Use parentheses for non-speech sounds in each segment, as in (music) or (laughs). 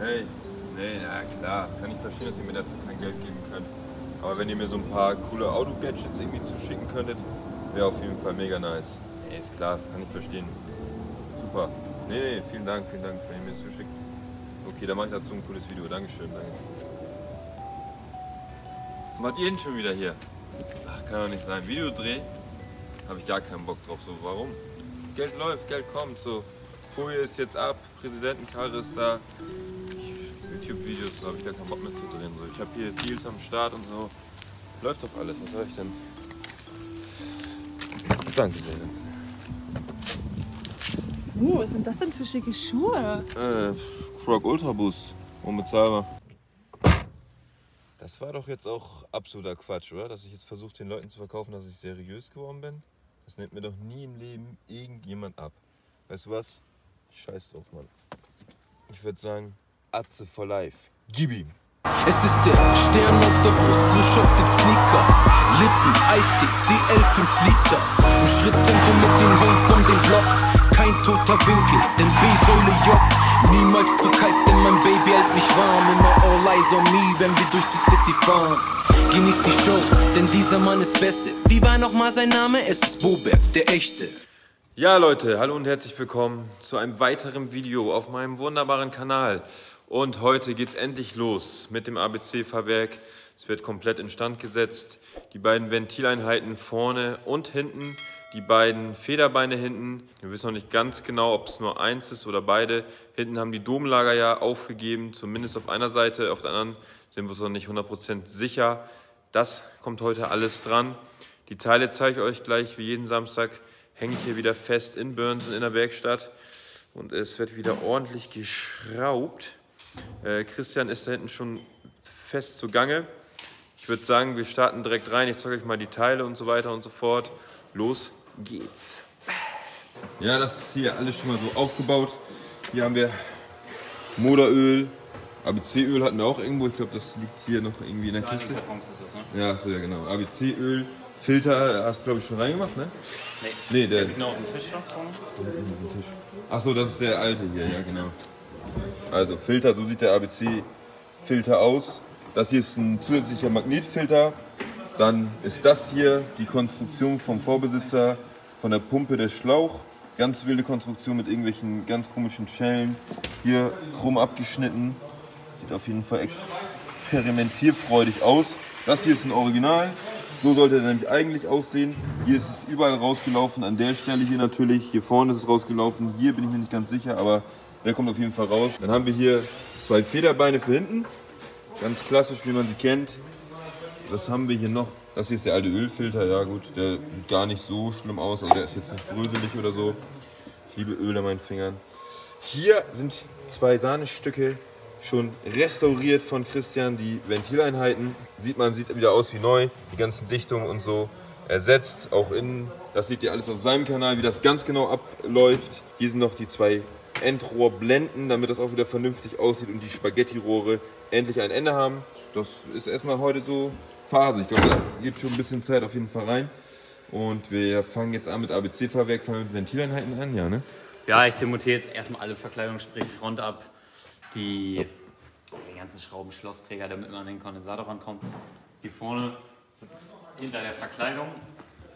Hey, nee, na klar, kann ich verstehen, dass ihr mir dafür kein Geld geben könnt. Aber wenn ihr mir so ein paar coole Auto-Gadgets irgendwie zuschicken könntet, wäre auf jeden Fall mega nice. Nee, ist klar, kann ich verstehen. Super. Nee, nee, vielen Dank, vielen Dank, wenn ihr mir das zuschickt. Okay, dann mache ich dazu ein cooles Video. Dankeschön, danke. Was macht ihr denn schon wieder hier? Ach, kann doch nicht sein. Videodreh? Habe ich gar keinen Bock drauf. So, warum? Geld läuft, Geld kommt. So, Folie ist jetzt ab, Präsidentenkarre ist da. YouTube-Videos habe ich gar keinen Bock mehr zu drehen. So, ich habe hier Deals am Start und so. Läuft doch alles. Was soll ich denn? Danke sehr. Uh, was sind das denn für schicke Schuhe? Äh, Frog Ultra Boost. Unbezahlbar. Das war doch jetzt auch absoluter Quatsch, oder? Dass ich jetzt versuche, den Leuten zu verkaufen, dass ich seriös geworden bin. Das nimmt mir doch nie im Leben irgendjemand ab. Weißt du was? Scheiß drauf, Mann. Ich würde sagen, Atze for life. Gib ihm. Es ist der Stern auf der Brust, Lusch auf dem Sneaker. Lippen, Eistee, CL 5 Liter. Im Schritttempo mit den Jungs um den Block. Kein toter Winkel, denn B-Säule J. Niemals zu kalt, denn mein Baby hält mich warm. Immer all eyes on me, wenn wir durch die City fahren. Genieß die Show, denn dieser Mann ist Beste. Wie war nochmal sein Name? Es ist Boberg, der Echte. Ja, Leute, hallo und herzlich willkommen zu einem weiteren Video auf meinem wunderbaren Kanal. Und heute geht's endlich los mit dem ABC-Fahrwerk. Es wird komplett instand gesetzt. Die beiden Ventileinheiten vorne und hinten, die beiden Federbeine hinten. Wir wissen noch nicht ganz genau, ob es nur eins ist oder beide. Hinten haben die Domlager ja aufgegeben, zumindest auf einer Seite. Auf der anderen sind wir uns noch nicht 100% sicher. Das kommt heute alles dran. Die Teile zeige ich euch gleich, wie jeden Samstag hänge ich hier wieder fest in Burnsen in der Werkstatt. Und es wird wieder ordentlich geschraubt. Äh, Christian ist da hinten schon fest zugange. Ich würde sagen, wir starten direkt rein. Ich zeige euch mal die Teile und so weiter und so fort. Los geht's. Ja, das ist hier alles schon mal so aufgebaut. Hier haben wir Moderöl, ABC-Öl hatten wir auch irgendwo. Ich glaube, das liegt hier noch irgendwie in der Kiste. Ja, so ja genau. ABC-Öl, Filter hast du glaube ich schon reingemacht, ne? Nee, Nee, der. noch auf dem Tisch. Ach so, das ist der alte hier, ja genau. Also Filter, so sieht der ABC-Filter aus. Das hier ist ein zusätzlicher Magnetfilter. Dann ist das hier die Konstruktion vom Vorbesitzer von der Pumpe der Schlauch. Ganz wilde Konstruktion mit irgendwelchen ganz komischen Schellen. Hier krumm abgeschnitten. Sieht auf jeden Fall experimentierfreudig aus. Das hier ist ein Original. So sollte er nämlich eigentlich aussehen. Hier ist es überall rausgelaufen, an der Stelle hier natürlich. Hier vorne ist es rausgelaufen, hier bin ich mir nicht ganz sicher, aber der kommt auf jeden Fall raus. Dann haben wir hier zwei Federbeine für hinten. Ganz klassisch, wie man sie kennt. Was haben wir hier noch? Das hier ist der alte Ölfilter. Ja gut, der sieht gar nicht so schlimm aus. Also der ist jetzt nicht bröselig oder so. Ich liebe Öl an meinen Fingern. Hier sind zwei Sahnestücke schon restauriert von Christian. Die Ventileinheiten sieht man, sieht wieder aus wie neu. Die ganzen Dichtungen und so ersetzt. Auch innen, das seht ihr alles auf seinem Kanal, wie das ganz genau abläuft. Hier sind noch die zwei Endrohrblenden, damit das auch wieder vernünftig aussieht und die Spaghetti-Rohre endlich ein Ende haben. Das ist erstmal heute so Phase. Ich glaube, da geht schon ein bisschen Zeit auf jeden Fall rein. Und wir fangen jetzt an mit ABC-Fahrwerk, fangen mit Ventileinheiten an, ja, ne? Ja, ich demontiere jetzt erstmal alle Verkleidungen, sprich Front ab, die, die ganzen Schrauben, Schlossträger, damit man an den Kondensator rankommt. Hier vorne sitzt hinter der Verkleidung.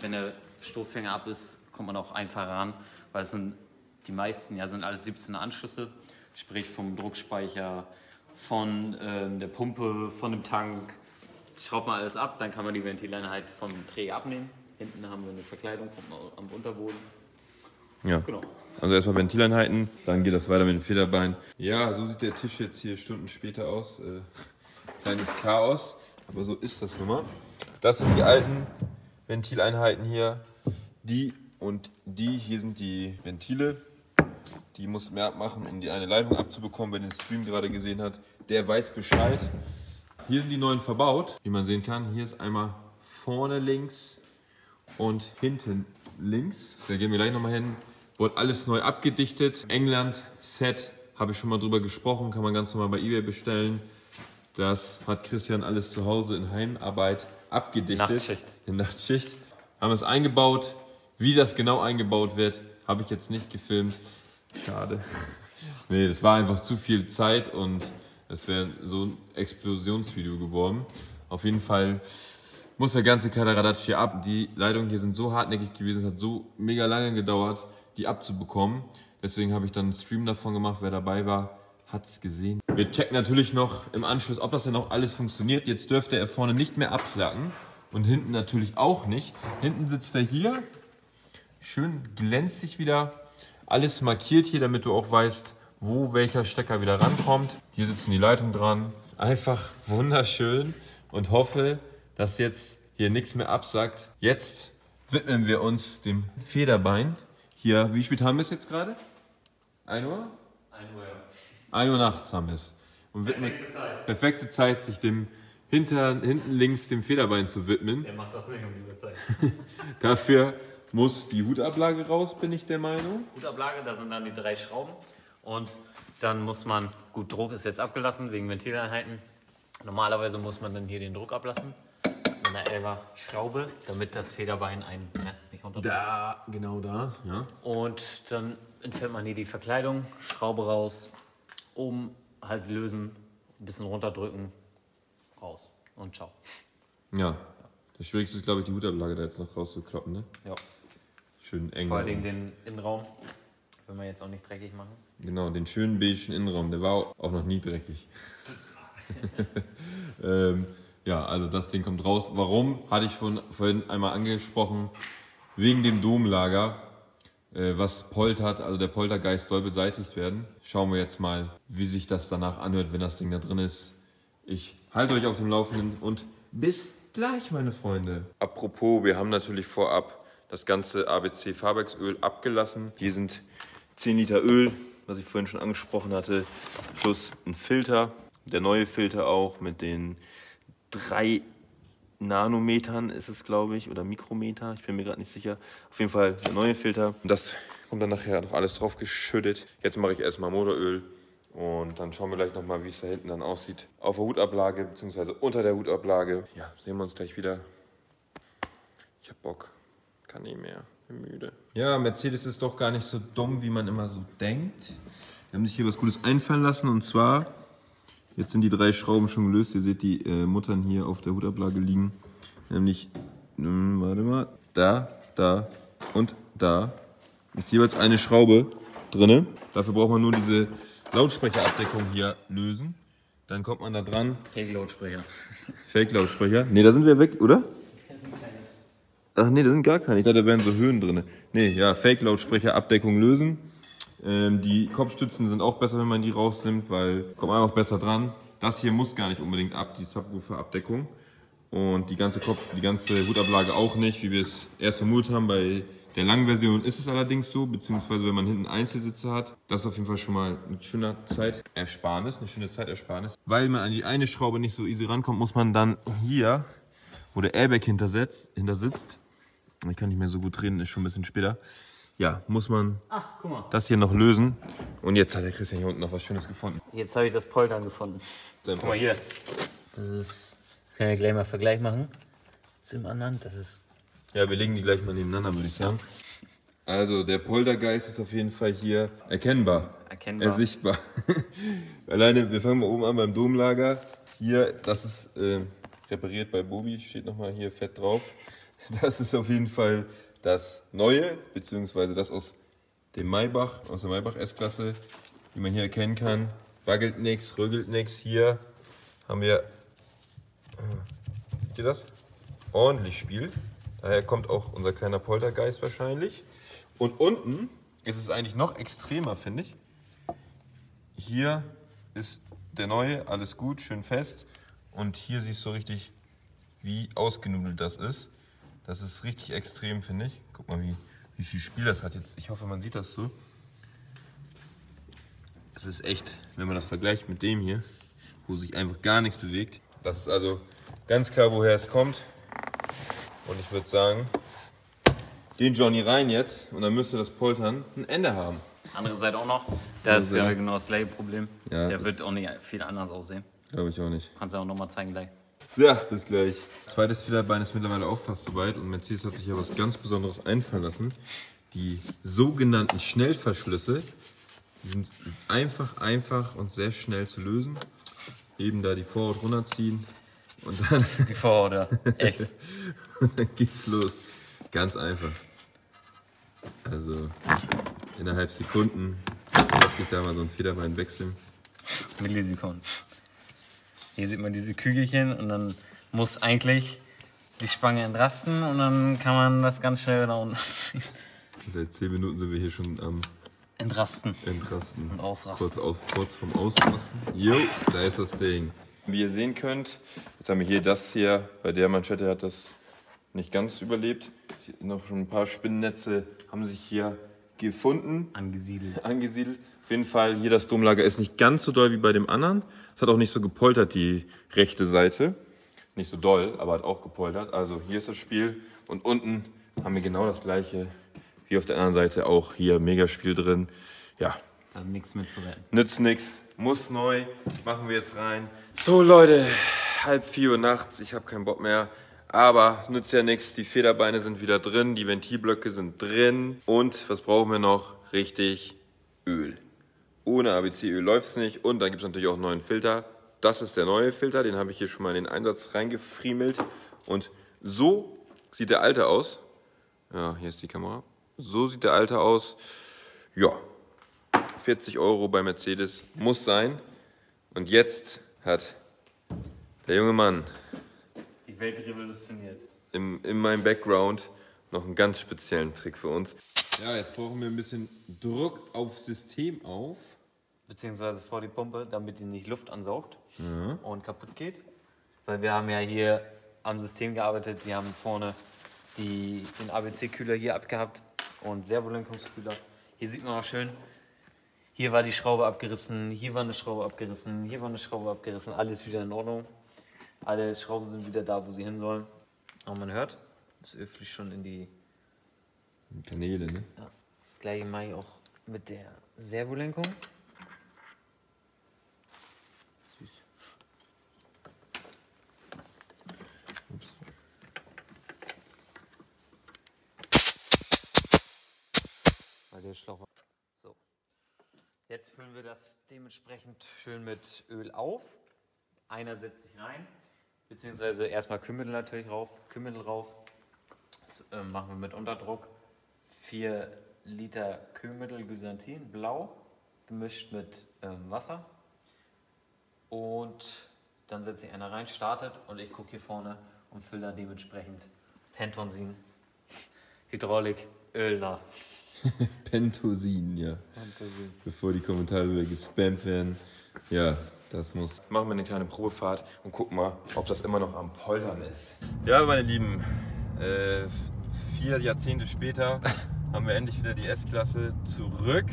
Wenn der Stoßfänger ab ist, kommt man auch einfach ran, weil es sind die meisten, ja, sind alles 17er Anschlüsse, sprich vom Druckspeicher, von ähm, der Pumpe, von dem Tank. Schraubt man alles ab, dann kann man die Ventileinheit vom Träger abnehmen. Hinten haben wir eine Verkleidung vom, am Unterboden. Ja. Genau. Also erstmal Ventileinheiten, dann geht das weiter mit dem Federbein. Ja, so sieht der Tisch jetzt hier Stunden später aus. Äh, kleines Chaos, aber so ist das nun mal. Das sind die alten Ventileinheiten hier. Die und die, hier sind die Ventile. Die muss mehr abmachen, um die eine Leitung abzubekommen. Wer den Stream gerade gesehen hat, der weiß Bescheid. Hier sind die neuen verbaut, wie man sehen kann. Hier ist einmal vorne links und hinten links. Da gehen wir gleich nochmal hin. Wurde alles neu abgedichtet. England, Set, habe ich schon mal drüber gesprochen, kann man ganz normal bei Ebay bestellen. Das hat Christian alles zu Hause in Heimarbeit abgedichtet. Nachtschicht. In Nachtschicht. Haben es eingebaut. Wie das genau eingebaut wird, habe ich jetzt nicht gefilmt. Schade. (laughs) Nee, das war einfach zu viel Zeit und es wäre so ein Explosionsvideo geworden. Auf jeden Fall muss der ganze Kaderadatsch hier ab. Die Leitungen hier sind so hartnäckig gewesen, es hat so mega lange gedauert, die abzubekommen. Deswegen habe ich dann einen Stream davon gemacht. Wer dabei war, hat es gesehen. Wir checken natürlich noch im Anschluss, ob das denn auch alles funktioniert. Jetzt dürfte er vorne nicht mehr absacken und hinten natürlich auch nicht. Hinten sitzt er hier, schön glänzig wieder. Alles markiert hier, damit du auch weißt, wo welcher Stecker wieder rankommt. Hier sitzen die Leitungen dran. Einfach wunderschön und hoffe, dass jetzt hier nichts mehr absackt. Jetzt widmen wir uns dem Federbein. Hier, wie spät haben wir es jetzt gerade? 1 Uhr? 1 Uhr, ja. 1 Uhr nachts haben wir es. Und widmen, perfekte Zeit, sich dem hinter, hinten links dem Federbein zu widmen. Wer macht das nicht um diese Zeit? (laughs) Dafür muss die Hutablage raus, bin ich der Meinung. Hutablage, da sind dann die drei Schrauben. Und dann muss man, gut, Druck ist jetzt abgelassen wegen Ventileinheiten. Normalerweise muss man dann hier den Druck ablassen mit einer 11er Schraube, damit das Federbein einen ne, nicht runterdrückt. Da, genau da, ja. Und dann entfernt man hier die Verkleidung, Schraube raus, oben halt lösen, ein bisschen runterdrücken, raus und ciao. Ja. Das Schwierigste ist, glaube ich, die Hutablage da jetzt noch rauszukloppen, ne? Ja. Schön eng. Vor Dingen den Innenraum, wenn wir jetzt auch nicht dreckig machen. Genau, den schönen beigen Innenraum, der war auch noch nie dreckig. (laughs) ähm, ja, also das Ding kommt raus. Warum? Hatte ich von, vorhin einmal angesprochen. Wegen dem Domlager, äh, was poltert. Also der Poltergeist soll beseitigt werden. Schauen wir jetzt mal, wie sich das danach anhört, wenn das Ding da drin ist. Ich halte euch auf dem Laufenden und bis gleich, meine Freunde. Apropos, wir haben natürlich vorab das ganze ABC Fahrwerksöl abgelassen. Hier sind 10 Liter Öl, was ich vorhin schon angesprochen hatte, plus ein Filter. Der neue Filter auch mit den drei Nanometern ist es, glaube ich, oder Mikrometer, ich bin mir gerade nicht sicher. Auf jeden Fall der neue Filter. Und das kommt dann nachher noch alles drauf geschüttet. Jetzt mache ich erstmal Motoröl und dann schauen wir gleich nochmal, wie es da hinten dann aussieht. Auf der Hutablage, beziehungsweise unter der Hutablage. Ja, sehen wir uns gleich wieder. Ich hab Bock. Kann nicht mehr. Bin müde. Ja, Mercedes ist doch gar nicht so dumm, wie man immer so denkt. Wir haben sich hier was Gutes einfallen lassen und zwar, jetzt sind die drei Schrauben schon gelöst. Ihr seht die äh, Muttern hier auf der Hutablage liegen. Nämlich, hm, warte mal, da, da und da ist jeweils eine Schraube drinne. Dafür braucht man nur diese Lautsprecherabdeckung hier lösen. Dann kommt man da dran. Lautsprecher. Fake-Lautsprecher. Ne, da sind wir weg, oder? Ach nee, da sind gar keine. Ich da wären so Höhen drin. Nee, ja, Fake-Lautsprecher, Abdeckung lösen. Ähm, die Kopfstützen sind auch besser, wenn man die rausnimmt, weil kommt einfach besser dran. Das hier muss gar nicht unbedingt ab, die Subwoofer-Abdeckung. Und die ganze Kopf, die ganze Hutablage auch nicht, wie wir es erst vermutet haben. Bei der langen Version ist es allerdings so, beziehungsweise wenn man hinten Einzelsitze hat. Das ist auf jeden Fall schon mal ein schöner Zeitersparnis, eine schöne Zeitersparnis. Weil man an die eine Schraube nicht so easy rankommt, muss man dann hier, wo der Airbag hinter sitzt ich kann nicht mehr so gut reden, ist schon ein bisschen später. Ja, muss man Ach, guck mal. das hier noch lösen. Und jetzt hat der Christian hier unten noch was Schönes gefunden. Jetzt habe ich das Poltern gefunden. Guck mal hier. Das ist, kann ich gleich mal Vergleich machen. Zum anderen, das ist Ja, wir legen die gleich mal nebeneinander, würde ich sagen. Also, der Poltergeist ist auf jeden Fall hier erkennbar. Erkennbar. Ersichtbar. (laughs) Alleine, wir fangen mal oben an beim Domlager. Hier, das ist äh, repariert bei Bobi, steht nochmal hier fett drauf. (laughs) Das ist auf jeden Fall das Neue, beziehungsweise das aus dem Maybach, aus der Maybach S-Klasse, wie man hier erkennen kann. Wackelt nichts, rüggelt nichts. Hier haben wir, seht ihr das? Ordentlich Spiel. Daher kommt auch unser kleiner Poltergeist wahrscheinlich. Und unten ist es eigentlich noch extremer, finde ich. Hier ist der neue, alles gut, schön fest. Und hier siehst du richtig, wie ausgenudelt das ist. Das ist richtig extrem, finde ich. Guck mal, wie, wie viel Spiel das hat jetzt. Ich hoffe, man sieht das so. Es ist echt, wenn man das vergleicht mit dem hier, wo sich einfach gar nichts bewegt. Das ist also ganz klar, woher es kommt. Und ich würde sagen, den Johnny rein jetzt und dann müsste das Poltern ein Ende haben. andere Seite auch noch. Das ist Seite. ja genau das gleiche Problem. Ja. Der wird auch nicht viel anders aussehen. Glaube ich auch nicht. Kannst du auch nochmal zeigen gleich. Ja, bis gleich. Zweites Federbein ist mittlerweile auch fast soweit und Mercedes hat sich ja was ganz Besonderes einfallen lassen. Die sogenannten Schnellverschlüsse Die sind einfach, einfach und sehr schnell zu lösen. Eben da die Vorhaut runterziehen und dann, Die Vorhaut, ja. (laughs) Echt. und dann geht's los. Ganz einfach. Also innerhalb Sekunden lässt sich da mal so ein Federbein wechseln. Millisekunden. Hier sieht man diese Kügelchen und dann muss eigentlich die Spange entrasten und dann kann man das ganz schnell nach unten ziehen. Seit 10 Minuten sind wir hier schon am Entrasten. Entrasten. Und ausrasten. Kurz, aus, kurz vom Ausrasten. Jo, da ist das Ding. Wie ihr sehen könnt, jetzt haben wir hier das hier, bei der Manschette hat das nicht ganz überlebt. Noch schon ein paar Spinnennetze haben sich hier gefunden, Angesiedelt. (laughs) angesiedelt. Auf jeden Fall, hier das Domlager ist nicht ganz so doll wie bei dem anderen. Es hat auch nicht so gepoltert, die rechte Seite. Nicht so doll, aber hat auch gepoltert. Also hier ist das Spiel und unten haben wir genau das gleiche wie auf der anderen Seite. Auch hier Megaspiel drin. Ja, Da nichts mitzuretten. nützt nix, muss neu, machen wir jetzt rein. So Leute, halb vier Uhr nachts, ich habe keinen Bock mehr. Aber nützt ja nichts, die Federbeine sind wieder drin, die Ventilblöcke sind drin. Und was brauchen wir noch? Richtig Öl. Ohne ABC-Öl läuft es nicht. Und dann gibt es natürlich auch einen neuen Filter. Das ist der neue Filter, den habe ich hier schon mal in den Einsatz reingefriemelt. Und so sieht der alte aus. Ja, hier ist die Kamera. So sieht der alte aus. Ja, 40 Euro bei Mercedes muss sein. Und jetzt hat der junge Mann Die Welt revolutioniert. im, in meinem Background noch einen ganz speziellen Trick für uns. Ja, jetzt brauchen wir ein bisschen Druck aufs System auf. Beziehungsweise vor die Pumpe, damit die nicht Luft ansaugt und kaputt geht. Weil wir haben ja hier am System gearbeitet. Wir haben vorne die, den ABC-Kühler hier abgehabt und Servolenkungskühler. Hier sieht man auch schön, hier war die Schraube abgerissen, hier war eine Schraube abgerissen, hier war eine Schraube abgerissen. Alles wieder in Ordnung. Alle Schrauben sind wieder da, wo sie hin sollen. Aber man hört, das Öl fließt schon in die Kanäle, ne? ja, das gleiche mache ich auch mit der Servolenkung. Süß. Weil der Schlauch. So. Jetzt füllen wir das dementsprechend schön mit Öl auf. Einer setzt sich rein, beziehungsweise erstmal Kümmel natürlich rauf, Kümmel rauf. Das äh, machen wir mit Unterdruck. 4 Liter Kühlmittel Gysantin, blau, gemischt mit ähm, Wasser. Und dann setze ich einer rein, startet und ich gucke hier vorne und fülle dann dementsprechend Pentonsin, Hydraulik, Öl nach. (laughs) Pentosin, ja. Bevor die Kommentare wieder gespammt werden. Ja, das muss. Machen wir eine kleine Probefahrt und gucken mal, ob das immer noch am Poltern ist. Ja, meine Lieben, äh, vier Jahrzehnte später (laughs) haben wir endlich wieder die S-Klasse zurück.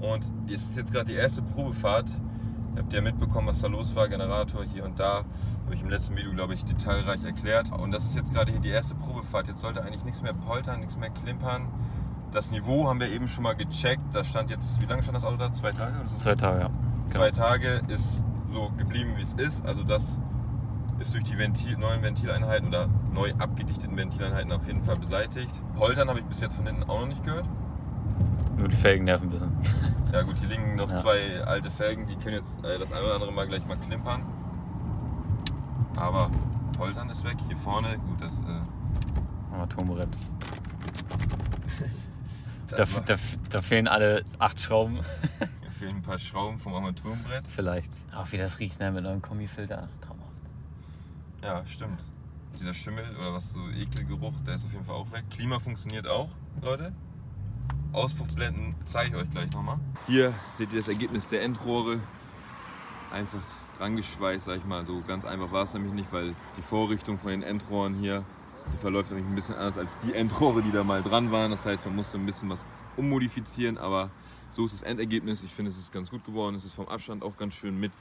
Und es ist jetzt gerade die erste Probefahrt. Ihr habt ja mitbekommen, was da los war, Generator hier und da. Habe ich im letzten Video, glaube ich, detailreich erklärt. Und das ist jetzt gerade hier die erste Probefahrt. Jetzt sollte eigentlich nichts mehr poltern, nichts mehr klimpern. Das Niveau haben wir eben schon mal gecheckt. Da stand jetzt, wie lange stand das Auto da? Zwei Tage oder so? Zwei Tage, ja. Zwei Tage ist so geblieben, wie es ist. Also das ist durch die Ventil, neuen Ventileinheiten oder neu abgedichteten Ventileinheiten auf jeden Fall beseitigt. Poltern habe ich bis jetzt von hinten auch noch nicht gehört. Nur die Felgen nerven ein bisschen. (laughs) Ja gut, hier liegen noch Ja. zwei alte Felgen, die können jetzt äh, das eine oder andere Mal gleich mal klimpern. Aber Poltern ist weg. Hier vorne, gut, das, äh, Armaturenbrett. (laughs) Da, da, da fehlen alle acht Schrauben. (laughs) mir fehlen ein paar Schrauben vom Armaturenbrett. Vielleicht. Auch wie das riecht, ne? Mit einem Kombifilter. Traumhaft. Ja, stimmt. Dieser Schimmel oder was so Ekelgeruch, der ist auf jeden Fall auch weg. Klima funktioniert auch, Leute. Auspuffblenden zeige ich euch gleich nochmal. Hier seht ihr das Ergebnis der Endrohre. Einfach dran geschweißt, sag ich mal. So ganz einfach war es nämlich nicht, weil die Vorrichtung von den Endrohren hier, die verläuft nämlich ein bisschen anders als die Endrohre, die da mal dran waren. Das heißt, man musste ein bisschen was ummodifizieren, aber so ist das Endergebnis. Ich finde, es ist ganz gut geworden. Es ist vom Abstand auch ganz schön mit,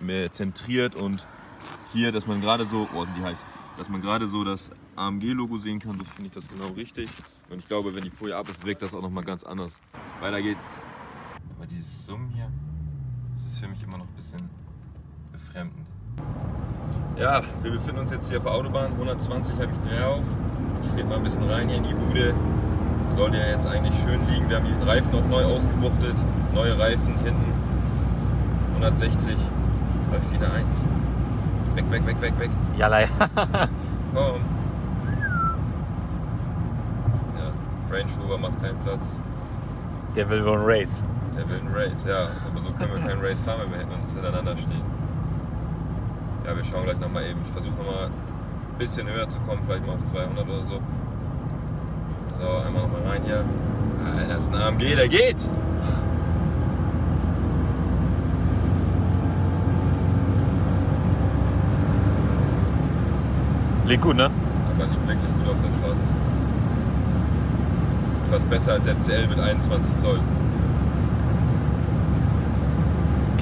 mit zentriert und hier, dass man gerade so, oh, die heiß, dass man gerade so das AMG-Logo sehen kann, so finde ich das genau richtig. Und ich glaube, wenn die Folie ab ist, wirkt das auch nochmal ganz anders. Weiter geht's. Aber dieses Summen hier, das ist für mich immer noch ein bisschen befremdend. Ja, wir befinden uns jetzt hier auf der Autobahn, 120 habe ich drauf. Ich trete mal ein bisschen rein hier in die Bude. Soll der jetzt eigentlich schön liegen. Wir haben die Reifen auch neu ausgewuchtet. Neue Reifen hinten. 160. Läuft wieder 1. Weg, weg, weg, weg, weg. Ja. (laughs) Komm. Ja, Range Rover macht keinen Platz. Der will wohl ein Race. Der will einen Race, ja. Aber so können wir keinen Race fahren, wenn wir hinten uns hintereinander stehen. Ja, wir schauen gleich nochmal eben. Ich versuche nochmal ein bisschen höher zu kommen, vielleicht mal auf 200 oder so. So, einmal nochmal rein hier. Alter, das ist ein AMG, der geht! Liegt gut, ne? Aber liegt wirklich gut auf der Straße. Etwas besser als der CL mit 21 Zoll.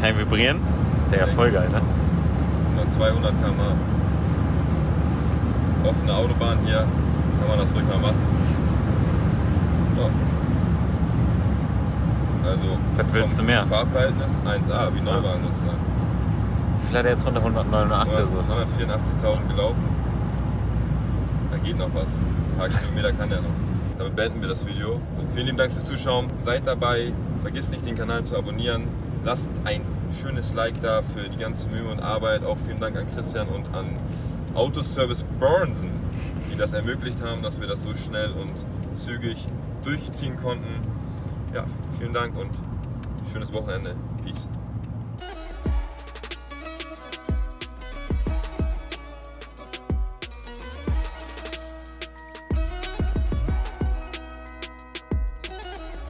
Kein Vibrieren. Der ja voll geil, ne? 100, 200 km/h. Offene Autobahn hier, kann man das ruhig mal machen. Ja. Also, Was willst du mehr? Fahrverhältnis 1A, wie Neuwagen sozusagen. Vielleicht jetzt runter 189 oder sowas. ne? 184.000 gelaufen. Da geht noch was. Ein paar Kilometer kann der noch. Damit beenden wir das Video. So, vielen lieben Dank fürs Zuschauen. Seid dabei. Vergisst nicht, den Kanal zu abonnieren. Lasst ein schönes Like da für die ganze Mühe und Arbeit. Auch vielen Dank an Christian und an Autoservice Burnsen, die das ermöglicht haben, dass wir das so schnell und zügig durchziehen konnten. Ja, vielen Dank und schönes Wochenende. Peace.